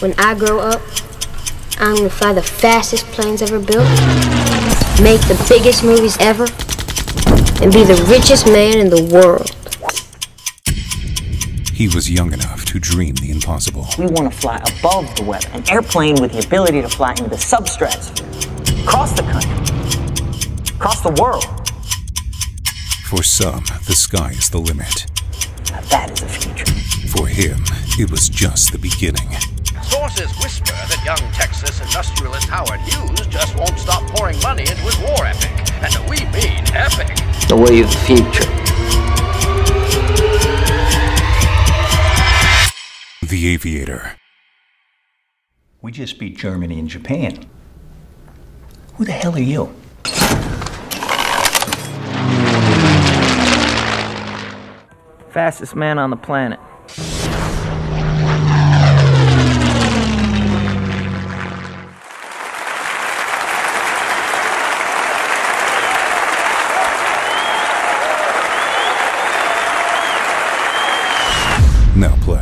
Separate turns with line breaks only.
When I grow up, I'm gonna fly the fastest planes ever built, make the biggest movies ever, and be the richest man in the world.
He was young enough to dream the impossible.
We want to fly above the weather, an airplane with the ability to fly into the substratosphere, across the country, across the world.
For some, the sky is the limit.
Now that is the future.
For him, it was just the beginning.
Sources whisper that young Texas industrialist Howard Hughes just won't stop pouring money into his war epic. And we mean epic.
The way of the future.
The Aviator.
We just beat Germany and Japan. Who the hell are you?
Fastest man on the planet.
Now play.